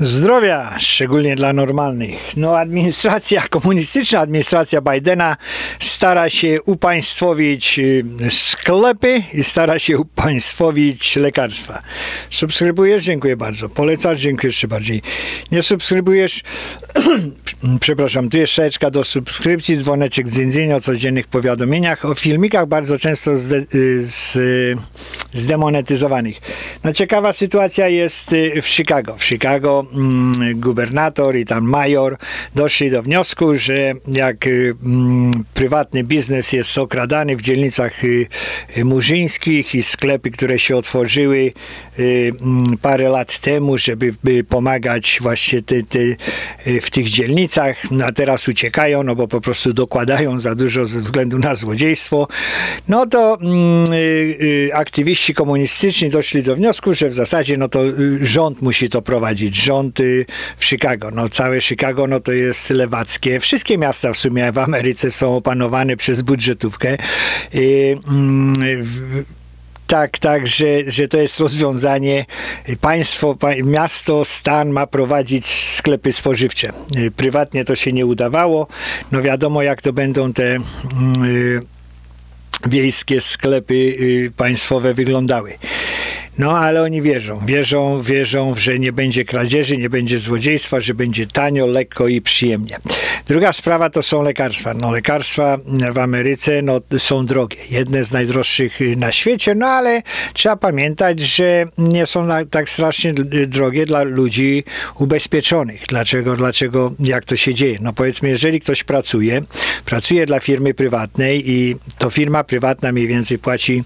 Zdrowia, szczególnie dla normalnych. No, administracja, komunistyczna administracja Bidena stara się upaństwowić y, sklepy i stara się upaństwowić lekarstwa. Subskrybujesz? Dziękuję bardzo. Polecasz? Dziękuję jeszcze bardziej. Nie subskrybujesz? Przepraszam, tu jest szeczka do subskrypcji, dzwoneczek dzyndzyn o codziennych powiadomieniach, o filmikach bardzo często zde, y, z, zdemonetyzowanych. No ciekawa sytuacja jest y, w Chicago. W Chicago mm, gubernator i tam major doszli do wniosku, że jak y, mm, prywatny biznes jest okradany w dzielnicach y, y murzyńskich i sklepy, które się otworzyły mm, parę lat temu, żeby pomagać właśnie w tych dzielnicach, no a teraz uciekają, no bo po prostu dokładają za dużo ze względu na złodziejstwo, no to aktywiści komunistyczni doszli do wniosku, że w zasadzie no to rząd musi to prowadzić, rząd rząd w Chicago. No, całe Chicago no, to jest lewackie. Wszystkie miasta w sumie w Ameryce są opanowane przez budżetówkę. I, mm, w, tak, tak, że, że to jest rozwiązanie. Państwo, miasto, stan ma prowadzić sklepy spożywcze. Prywatnie to się nie udawało. No wiadomo, jak to będą te y, wiejskie sklepy y, państwowe wyglądały. No ale oni wierzą, wierzą, wierzą, że nie będzie kradzieży, nie będzie złodziejstwa, że będzie tanio, lekko i przyjemnie. Druga sprawa to są lekarstwa. No lekarstwa w Ameryce no, są drogie. Jedne z najdroższych na świecie, no ale trzeba pamiętać, że nie są tak strasznie drogie dla ludzi ubezpieczonych. Dlaczego, dlaczego, jak to się dzieje? No powiedzmy, jeżeli ktoś pracuje, pracuje dla firmy prywatnej i to firma prywatna mniej więcej płaci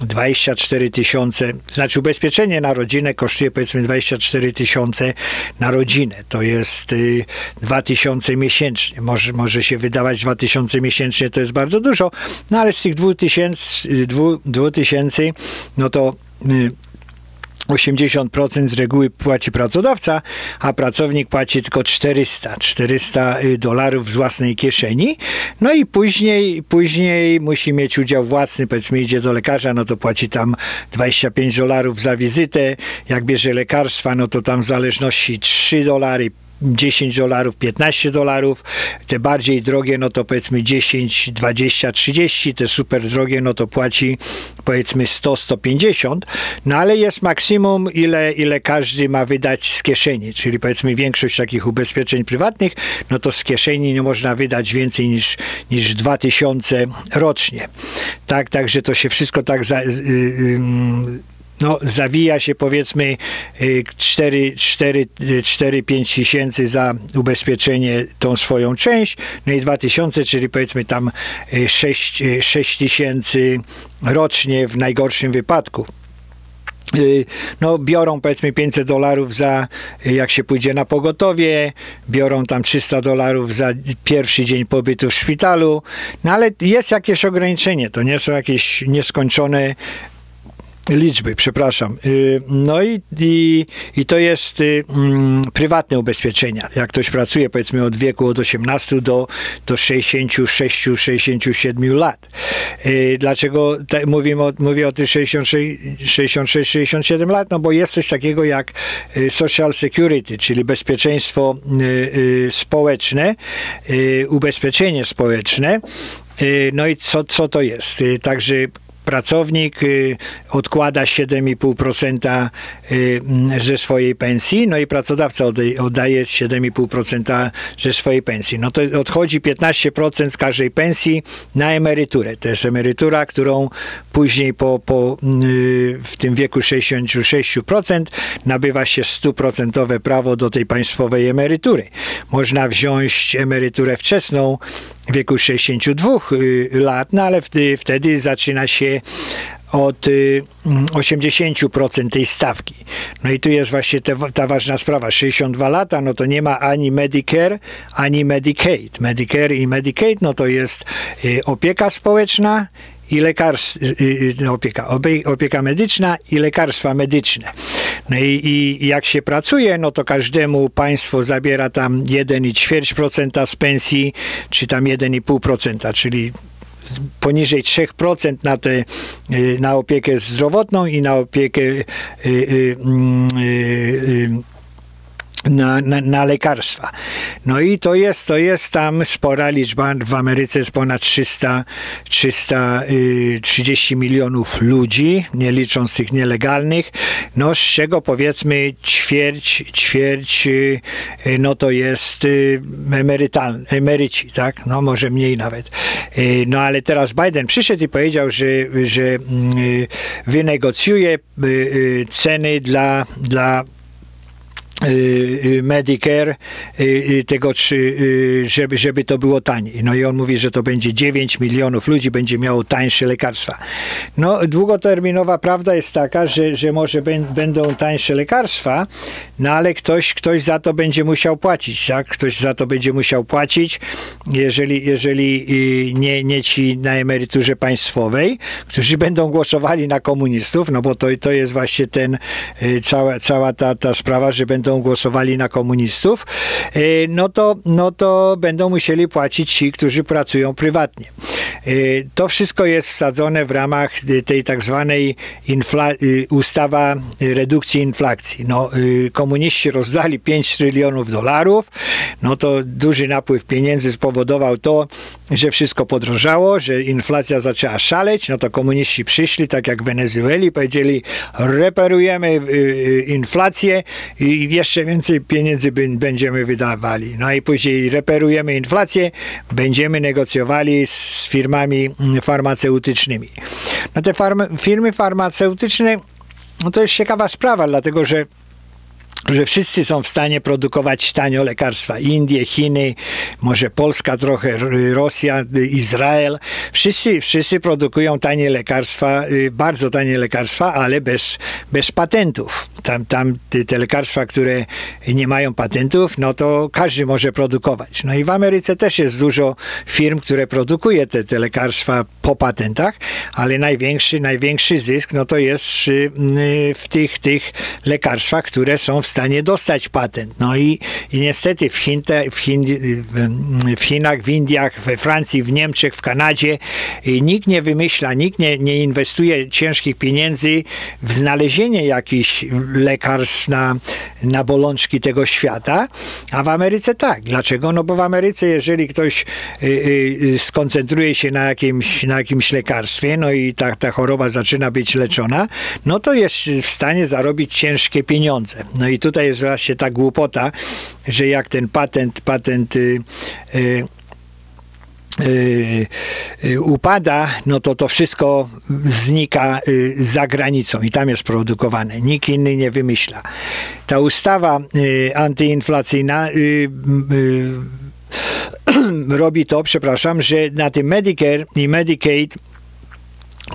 24 tysiące, znaczy ubezpieczenie na rodzinę kosztuje powiedzmy 24 tysiące na rodzinę. To jest y, 2 tysiące miesięcznie. Może, może się wydawać 2 tysiące miesięcznie to jest bardzo dużo, no ale z tych 2 tysięcy, 2 tysięcy no to y, 80% z reguły płaci pracodawca, a pracownik płaci tylko 400, 400 y, dolarów z własnej kieszeni. No i później, później musi mieć udział własny, powiedzmy idzie do lekarza, no to płaci tam 25 dolarów za wizytę. Jak bierze lekarstwa, no to tam w zależności 3 dolary, 10 dolarów, 15 dolarów, te bardziej drogie, no to powiedzmy 10, 20, 30, te super drogie, no to płaci powiedzmy 100, 150, no ale jest maksimum, ile, ile każdy ma wydać z kieszeni, czyli powiedzmy większość takich ubezpieczeń prywatnych, no to z kieszeni nie można wydać więcej niż, niż 2000 rocznie. Tak, także to się wszystko tak za, y, y, no, zawija się powiedzmy 4-5 tysięcy za ubezpieczenie tą swoją część, no i 2 tysiące, czyli powiedzmy tam 6, y, 6 tysięcy rocznie w najgorszym wypadku. Y, no, biorą powiedzmy 500 dolarów za, y, jak się pójdzie na pogotowie, biorą tam 300 dolarów za pierwszy dzień pobytu w szpitalu, no ale jest jakieś ograniczenie, to nie są jakieś nieskończone liczby, przepraszam. Y, no i, i, i to jest y, mm, prywatne ubezpieczenia. Jak ktoś pracuje powiedzmy od wieku od 18 do, do 66-67 lat. Y, dlaczego te, mówimy o, mówię o tych 66-67 lat? No bo jest coś takiego jak Social Security, czyli bezpieczeństwo społeczne, ubezpieczenie społeczne. No i co, co to jest? Także pracownik y, odkłada 7,5% y, ze swojej pensji, no i pracodawca oddaje 7,5% ze swojej pensji. No to odchodzi 15% z każdej pensji na emeryturę. To jest emerytura, którą później po, po, y, w tym wieku 66% nabywa się 100% prawo do tej państwowej emerytury. Można wziąć emeryturę wczesną wieku 62 lat, no ale wtedy, zaczyna się od 80% y, tej stawki. No i tu jest właśnie te, ta ważna sprawa. 62 lata, no to nie ma ani Medicare, ani Medicaid. Medicare i Medicaid, no to jest y, opieka społeczna i lekarstwa, y, opieka, opieka medyczna i lekarstwa medyczne. No i, i, jak się pracuje, no to każdemu państwo zabiera tam 1,4% z pensji, czy tam 1,5%, czyli poniżej 3% na, te, y, na opiekę zdrowotną i na opiekę y, y, mm, na, na, na, lekarstwa. No i to jest, to jest tam spora liczba. W Ameryce jest ponad 300, 330 y, milionów ludzi, nie licząc tych nielegalnych, no z czego powiedzmy ćwierć, ćwierć y, no to jest y, emerytalny, emeryci, tak? No może mniej nawet. No ale teraz Biden przyszedł i powiedział, że, że wynegocjuje ceny dla, dla Y, y, Medicare, y, tego, żeby, żeby to było taniej. No i on mówi, że to będzie 9 milionów ludzi będzie miało tańsze lekarstwa. No, długoterminowa prawda jest taka, że, że może będą tańsze lekarstwa, no ale ktoś, ktoś za to będzie musiał płacić, tak? Ktoś za to będzie musiał płacić, jeżeli, jeżeli nie, nie ci na emeryturze państwowej, którzy będą głosowali na komunistów, no bo to, to jest właśnie ten, cała, cała ta, ta sprawa, że będą będą głosowali na komunistów, e, no to, no to będą musieli płacić ci, którzy pracują prywatnie. E, to wszystko jest wsadzone w ramach tej tak zwanej e, ustawa redukcji inflacji. No, komuniści rozdali 5 trylionów dolarów, no to duży napływ pieniędzy spowodował to, że wszystko podrożało, że inflacja zaczęła szaleć, no to komuniści przyszli, tak jak w Wenezueli, powiedzieli, reperujemy inflację i jeszcze więcej pieniędzy będziemy wydawali. No i później reperujemy inflację, będziemy negocjowali z firmami farmaceutycznymi. No te firmy farmaceutyczne, no to jest ciekawa sprawa, dlatego że że wszyscy są w stanie produkować tanio lekarstwa. Indie, Chiny, może Polska trochę, Rosja, Izrael. Wszyscy, wszyscy produkują tanie lekarstwa, y, bardzo tanie lekarstwa, ale bez, bez patentów. Tam, tam te lekarstwa, które nie mają patentów, no to każdy może produkować. No i w Ameryce też jest dużo firm, które produkuje te, te lekarstwa po patentach, ale największy, największy zysk, no to jest y, y, w tych, tych lekarstwach, które są w stanie dostać patent. No i, i niestety w, Chinte, w, Chin, w Chinach, w Indiach, we Francji, w Niemczech, w Kanadzie nikt nie wymyśla, nikt nie, nie inwestuje ciężkich pieniędzy w znalezienie jakichś lekarstw na, na bolączki tego świata, a w Ameryce tak. Dlaczego? No bo w Ameryce, jeżeli ktoś y, y, skoncentruje się na jakimś, na jakimś lekarstwie, no i ta, ta choroba zaczyna być leczona, no to jest w stanie zarobić ciężkie pieniądze. No i tutaj jest właśnie ta głupota, że jak ten patent, patent y, y, y, upada, no to to wszystko znika za granicą i tam jest produkowane. Nikt inny nie wymyśla. Ta ustawa antyinflacyjna robi to, przepraszam, że na tym Medicare i Medicaid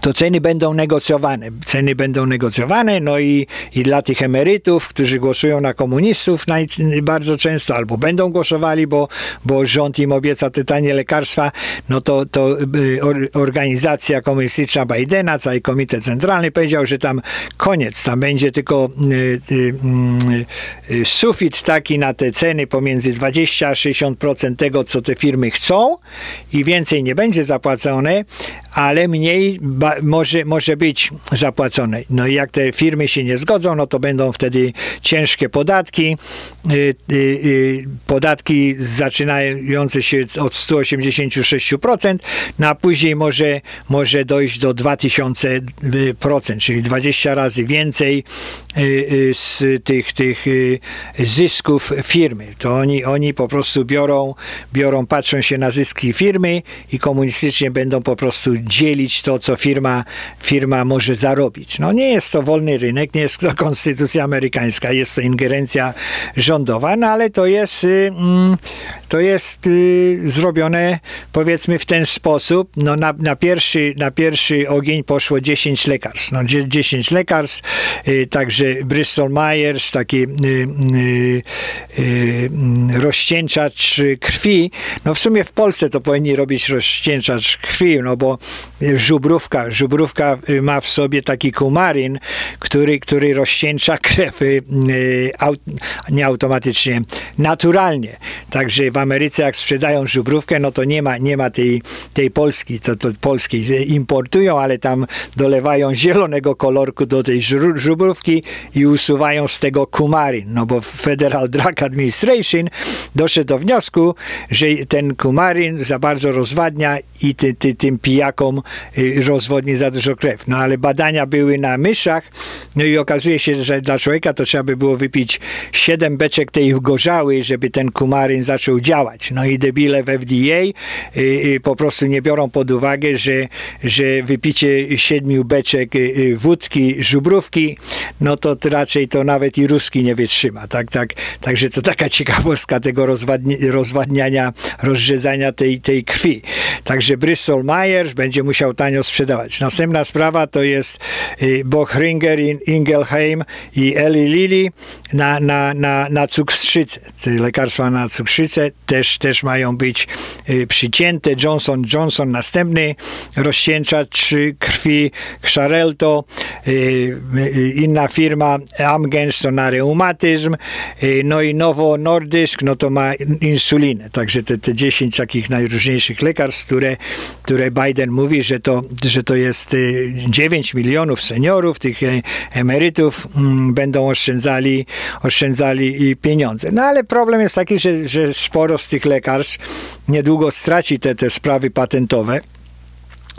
to ceny będą negocjowane. Ceny będą negocjowane, no i, i dla tych emerytów, którzy głosują na komunistów naj, bardzo często, albo będą głosowali, bo, bo rząd im obieca te tanie lekarstwa, no to, to y, or, organizacja komunistyczna Bidena, cały komitet centralny powiedział, że tam koniec, tam będzie tylko y, y, y, sufit taki na te ceny pomiędzy 20 a 60% tego, co te firmy chcą i więcej nie będzie zapłacone, ale mniej może, może być zapłacone. No i jak te firmy się nie zgodzą, no to będą wtedy ciężkie podatki, y, y, y, podatki zaczynające się od 186%, no a później może, może dojść do 2000%, czyli 20 razy więcej z tych, tych zysków firmy. To oni, oni po prostu biorą, biorą, patrzą się na zyski firmy i komunistycznie będą po prostu dzielić to, co firma, firma może zarobić. No nie jest to wolny rynek, nie jest to konstytucja amerykańska, jest to ingerencja rządowa, no ale to jest, y, mm, to jest y, zrobione powiedzmy w ten sposób. No na, na, pierwszy, na pierwszy ogień poszło 10 lekarstw. No 10 lekarstw, y, także Bristol Myers, taki rozcieńczacz krwi. No w sumie w Polsce to powinni robić rozcieńczacz krwi, no bo żubrówka żubrówka. Żubrówka ma w sobie taki kumaryn, który, który rozcieńcza krew nie automatycznie, naturalnie. Także w Ameryce jak sprzedają żubrówkę, no to nie ma, nie ma tej, tej Polski, to, to polskiej importują, ale tam dolewają zielonego kolorku do tej żubrówki i usuwają z tego kumaryn, no bo Federal Drug Administration doszedł do wniosku, że ten kumaryn za bardzo rozwadnia i ty, ty, tym pijakom y, rozwodni za dużo krew. No ale badania były na myszach, no i okazuje się, że dla człowieka to trzeba by było wypić 7 beczek tej gorzały, żeby ten kumaryn zaczął działać. No i debile w FDA y, y, po prostu nie biorą pod uwagę, że, że wypicie 7 beczek wódki, żubrówki, no to raczej to nawet i ruski nie wytrzyma. Tak, tak, także to taka ciekawostka tego rozwadniania, rozrzedzania tej, tej krwi. Także Bristol Myers będzie musiał tanio Następna sprawa to jest y, Bochringer, Ingelheim i Eli Lilly na, na, na, na cukrzycę. Te lekarstwa na cukrzycę też, też mają być y, przycięte. Johnson Johnson następny rozcieńczacz krwi, Xarelto, y, inna firma Amgens to na reumatyzm, no i Novo Nordisk, no to ma insulinę. Także te, te 10 takich najróżniejszych lekarstw, które, które Biden mówi, że to, że to jest 9 y, milionów seniorów, tych e, emerytów mm, będą oszczędzali, oszczędzali pieniądze. No ale problem jest taki, że, że sporo z tych lekarstw niedługo straci te, te sprawy patentowe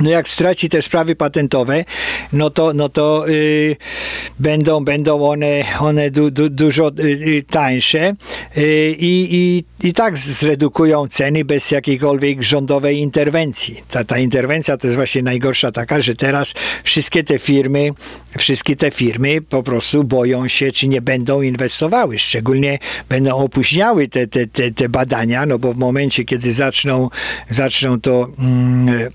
no jak straci te sprawy patentowe, no to, no to y, będą, będą one, one du, du, dużo y, y tańsze y, i, i tak zredukują ceny bez jakiejkolwiek rządowej interwencji. Ta, ta interwencja to jest właśnie najgorsza taka, że teraz wszystkie te firmy, wszystkie te firmy po prostu boją się, czy nie będą inwestowały, szczególnie będą opóźniały te, te, te, te badania, no bo w momencie, kiedy zaczną, zaczną to mm,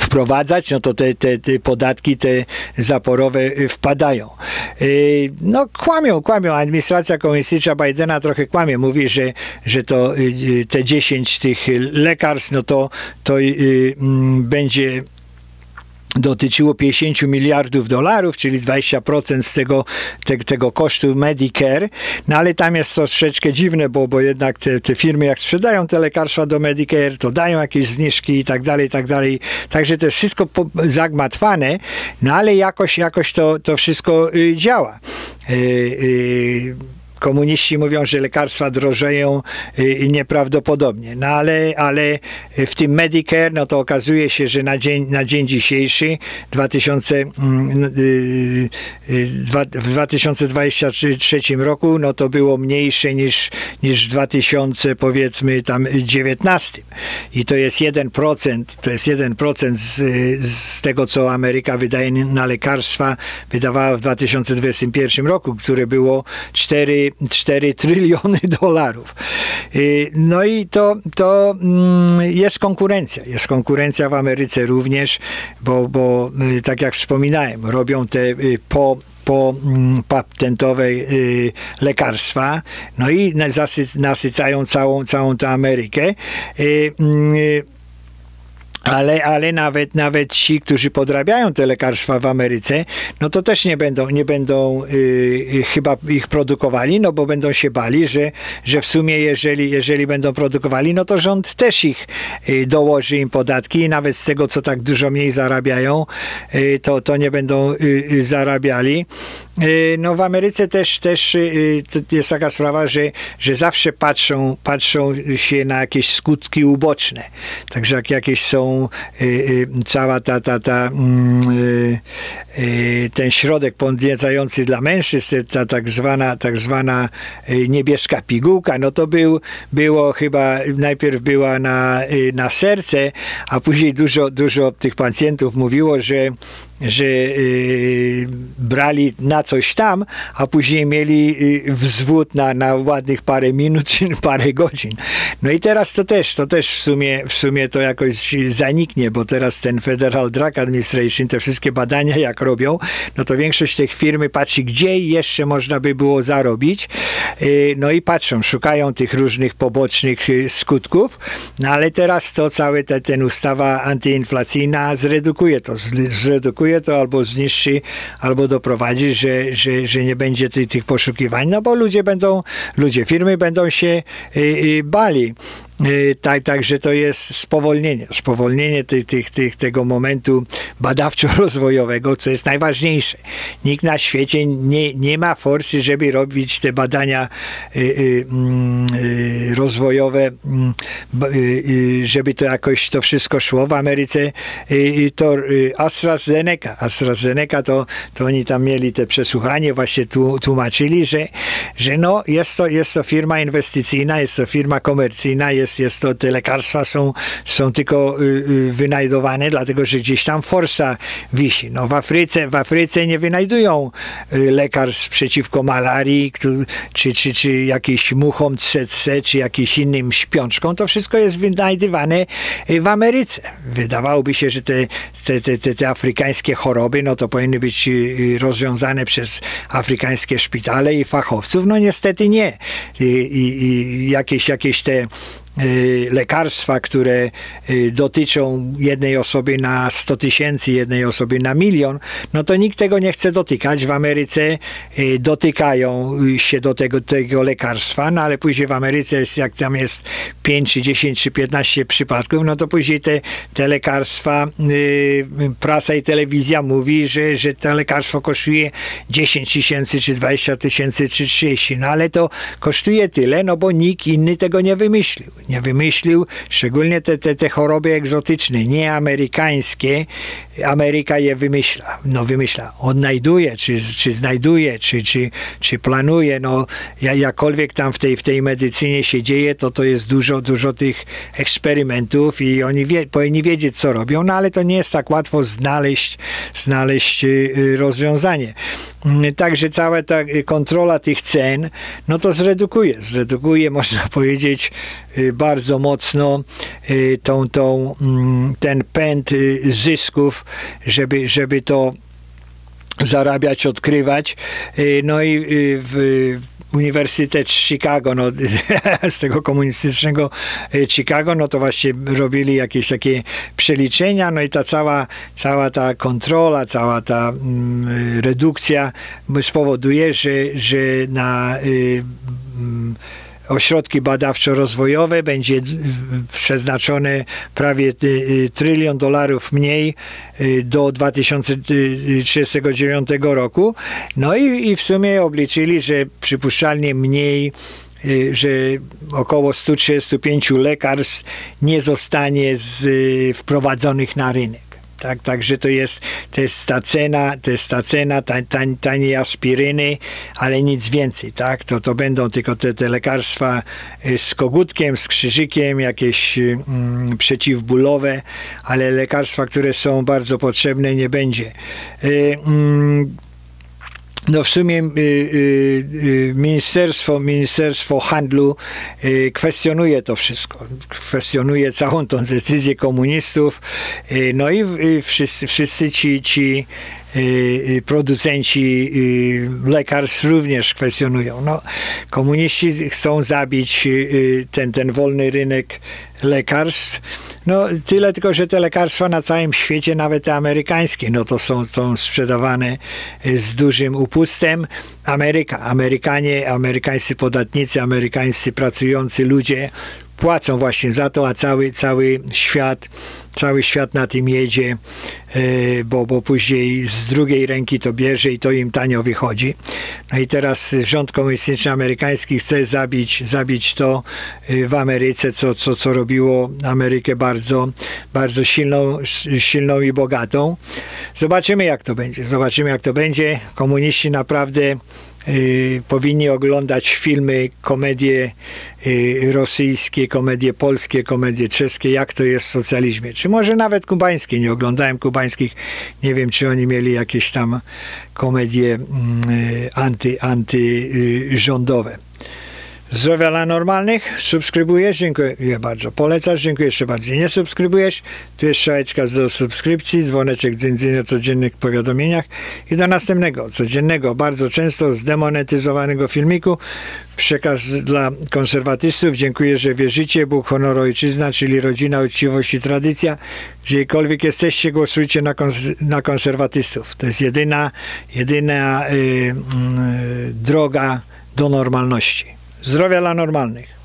wprowadzać, no to te, te, te, podatki te zaporowe y, wpadają. Y, no kłamią, kłamią. Administracja komunistyczna Bidena trochę kłamie. Mówi, że, że to y, te 10 tych lekarstw, no to, to mm, będzie dotyczyło 50 miliardów dolarów, czyli 20% z tego, te, tego kosztu Medicare, no ale tam jest to troszeczkę dziwne, bo, bo jednak te, te firmy jak sprzedają te lekarstwa do Medicare, to dają jakieś zniżki i tak dalej, i tak dalej. Także to jest wszystko zagmatwane, no ale jakoś, jakoś to, to wszystko y, działa. Y, y, komuniści mówią, że lekarstwa drożeją y, nieprawdopodobnie. No ale, ale w tym Medicare, no to okazuje się, że na dzień, na dzień dzisiejszy 2000, mm, y, y, w 2023 roku, no to było mniejsze niż, niż w 2000 powiedzmy tam 19. I to jest 1%, to jest 1% z, z tego, co Ameryka wydaje na lekarstwa, wydawała w 2021 roku, które było 4 4 tryliony dolarów. Y, no i to, to mm, jest konkurencja. Jest konkurencja w Ameryce również, bo, bo y, tak jak wspominałem, robią te y, po po mm, patentowe lekarstwa, no i nasycają całą, całą tę Amerykę. Ale, ale nawet, nawet ci, którzy podrabiają te lekarstwa w Ameryce, no to też nie będą, nie będą y, chyba ich produkowali, no bo będą się bali, że, że w sumie jeżeli, jeżeli będą produkowali, no to rząd też ich y, dołoży im podatki i nawet z tego, co tak dużo mniej zarabiają, y, to, to nie będą y, y, zarabiali. No w Ameryce też, też jest taka sprawa, że, że zawsze patrzą, patrzą się na jakieś skutki uboczne. Także jak jakieś są Y, y, cała ta, ta, ta mm, y, ten środek podniecający dla mężczyzn, ta tak zwana, tak zwana niebieska pigułka, no to był, było chyba, najpierw była na, na serce, a później dużo, dużo tych pacjentów mówiło, że że y, brali na coś tam, a później mieli y, wzwód na, na ładnych parę minut czy parę godzin. No i teraz to też, to też w sumie, w sumie to jakoś zaniknie, bo teraz ten Federal Drug Administration, te wszystkie badania jak robią, no to większość tych firmy patrzy, gdzie jeszcze można by było zarobić. Y, no i patrzą, szukają tych różnych pobocznych y, skutków, no ale teraz to całe te, ten ustawa antyinflacyjna zredukuje to, zredukuje to albo zniszczy, albo doprowadzi, że, że, że nie będzie tych, tych poszukiwań, no bo ludzie będą, ludzie, firmy będą się y, bali. Y, tak, także to jest spowolnienie, spowolnienie tych, tych, tych, tego momentu badawczo-rozwojowego, co jest najważniejsze. Nikt na świecie nie, nie ma forsy, żeby robić te badania y, y, mm, y, rozwojowe, mm, żeby to jakoś to wszystko szło. W Ameryce to AstraZeneca, AstraZeneca to, to oni tam mieli te przesłuchanie, właśnie tu, tłumaczyli, że, że no, jest, to, jest to firma inwestycyjna, jest to firma komercyjna, jest jest, to, te lekarstwa są, są tylko wynajdowane, dlatego że gdzieś tam forsa wisi. No w Afryce, w Afryce nie wynajdują y, lekarstw przeciwko malarii, czy, czy, czy jakiś muchom CC, czy jakimś innym śpiączkom. To wszystko jest wynajdywane w Ameryce. Wydawałoby się, że te, te, te, te, afrykańskie choroby, no to powinny być rozwiązane przez afrykańskie szpitale i fachowców. No niestety nie. I, i, i jakieś, jakieś te Y, lekarstwa, które y, dotyczą jednej osoby na 100 tysięcy, jednej osoby na milion, no to nikt tego nie chce dotykać. W Ameryce y, dotykają się do tego, tego lekarstwa, no ale później w Ameryce jest, jak tam jest 5 czy 10 czy 15 przypadków, no to później te, te lekarstwa, prasa i telewizja mówi, że, że to lekarstwo kosztuje 10 tysięcy, czy 20 tysięcy, czy 30, no ale to kosztuje tyle, no bo nikt inny tego nie wymyślił nie wymyślił, szczególnie te, te, te choroby egzotyczne, nie amerykańskie, Ameryka je wymyśla, no wymyśla, odnajduje, czy, czy znajduje, czy, czy, czy planuje, no jakkolwiek tam w tej, w tej medycynie się dzieje, to to jest dużo, dużo tych eksperymentów i oni wie, powinni wiedzieć, co robią, no ale to nie jest tak łatwo znaleźć, znaleźć y, y, rozwiązanie. Także cała ta kontrola tych cen, no to zredukuje, zredukuje, można powiedzieć, y, bardzo mocno tą, tą, mm, ten pęd zysków żeby, żeby to zarabiać, odkrywać. Y, no i y, w Uniwersytet Chicago, no, z tego komunistycznego y, Chicago, no to właśnie robili jakieś takie przeliczenia, no i ta cała, cała ta kontrola, cała ta mm, redukcja spowoduje, że, że na y, mm, ośrodki badawczo-rozwojowe będzie przeznaczone prawie y, y, trylion dolarów mniej y, do 2039 roku. No i, i w sumie obliczyli, że przypuszczalnie mniej że około 135 lekarstw nie zostanie z, wprowadzonych na rynek. Tak, także to jest, to jest ta cena, to jest ta cena tań, aspiryny, ale nic więcej, tak? To, to będą tylko te, te lekarstwa y, z kogutkiem, z krzyżykiem, jakieś mm, przeciwbólowe, ale lekarstwa, które są bardzo potrzebne, nie będzie. Y, mm, no w sumie y, y, y, ministerstwo, ministerstwo handlu y, kwestionuje to wszystko. Kwestionuje całą tą decyzję komunistów. Y, no i wszyscy, wszyscy ci, ci y, producenci lekarstw również kwestionują. No, komuniści chcą zabić ten, ten wolny rynek lekarstw. No tyle tylko, że te lekarstwa na całym świecie, nawet te amerykańskie, no to są, są sprzedawane y, z dużym upustem. Ameryka, Amerykanie, amerykańscy podatnicy, amerykańscy pracujący ludzie płacą właśnie za to, a cały, cały świat cały świat na tym jedzie, e, bo, bo później z drugiej ręki to bierze i to im tanio wychodzi. No i teraz rząd komunistyczny amerykański chce zabić, zabić to e, w Ameryce, co, co, co robiło Amerykę bardzo, bardzo silną, silną i bogatą. Zobaczymy jak to będzie. Zobaczymy jak to będzie. Komuniści naprawdę Y, powinni oglądać filmy, komedie y, rosyjskie, komedie polskie, komedie czeskie, jak to jest w socjalizmie. Czy może nawet kubańskie. Nie oglądałem kubańskich. Nie wiem, czy oni mieli jakieś tam komedie mm, y, anty, antyrządowe. Zdrowia dla normalnych. Subskrybujesz? Dziękuję bardzo. Polecasz? Dziękuję jeszcze bardziej. Nie subskrybujesz? Tu jest strzałeczka do subskrypcji, dzwoneczek dzyndzyn o codziennych powiadomieniach i do następnego, codziennego, bardzo często zdemonetyzowanego filmiku. Przekaz dla konserwatystów. Dziękuję, że wierzycie. Bóg, honor, ojczyzna, czyli rodzina, uczciwość i tradycja. Gdziekolwiek jesteście, głosujcie na, kons- na konserwatystów. To jest jedyna, jedyna yy, yy, droga do normalności. Zdrowia dla normalnych.